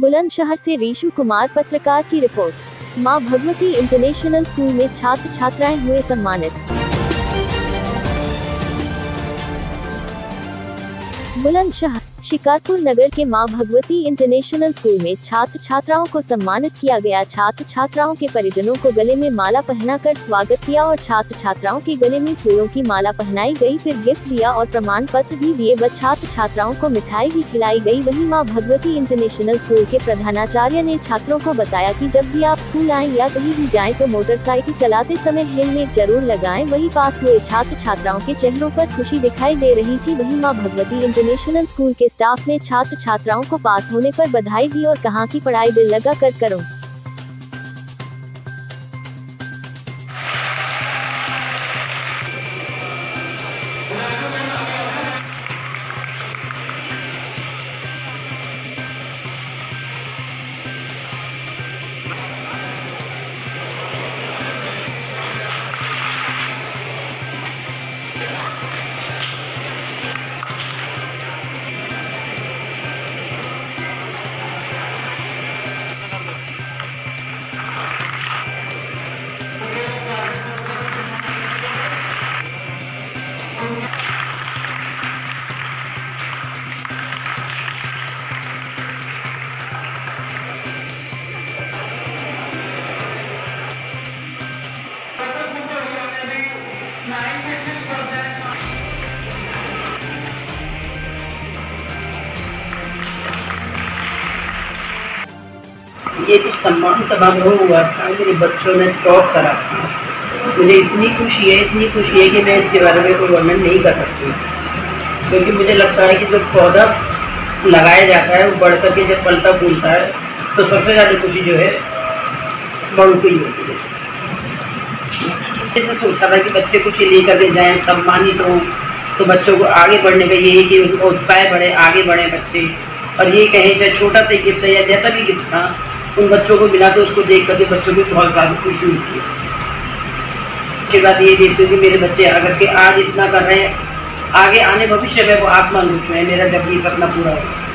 बुलंदशहर से रीशु कुमार पत्रकार की रिपोर्ट। माँ भगवती इंटरनेशनल स्कूल में छात्र छात्राएँ हुए सम्मानित। बुलंदशहर शिकारपुर नगर के माँ भगवती इंटरनेशनल स्कूल में छात्र छात्राओं को सम्मानित किया गया। छात्र छात्राओं के परिजनों को गले में माला पहनाकर स्वागत किया और छात्र छात्राओं के गले में फूलों की माला पहनाई गई, फिर गिफ्ट दिया और प्रमाण पत्र भी दिए। व छात्र छात्राओं को मिठाई भी खिलाई गई। वहीं माँ भगवती इंटरनेशनल स्कूल के प्रधानाचार्य ने छात्रों को बताया की जब भी आप स्कूल आए या कहीं भी जाए तो मोटरसाइकिल चलाते समय हेलमेट ज़रूर लगाए। वही पास हुए छात्र छात्राओं के चेहरों आरोप खुशी दिखाई दे रही थी। वही माँ भगवती इंटरनेशनल स्कूल के स्टाफ ने छात्र छात्राओं को पास होने पर बधाई दी और कहा कि पढ़ाई दिल लगा कर करो। ये भी सम्मान समारोह हुआ था, मेरे बच्चों ने टॉप करा था। मुझे इतनी खुशी है, इतनी खुशी है कि मैं इसके बारे में कोई वर्णन नहीं कर सकती। क्योंकि मुझे लगता है कि जब पौधा लगाया जाता है, वो बढ़ करके जब पलता फूलता है तो सबसे ज़्यादा खुशी जो है बड़ों की होती है। ऐसे सोचा था कि बच्चे खुशी लेकर के जाएँ, सम्मानित हों। तो बच्चों को आगे बढ़ने का यही कि उनको उत्साह बढ़े, आगे बढ़े बच्चे। और ये कहें, चाहे छोटा सा गिफ्ट है या जैसा भी गिफ्ट था, उन बच्चों को मिला तो उसको देख करके बच्चों को बहुत ज़्यादा खुशी होती है। उसके बाद ये देखते हो कि मेरे बच्चे अगर के आज इतना कर रहे हैं। आगे आने भविष्य में वो आसमान रुच हैं, मेरा जब ये सपना पूरा हो।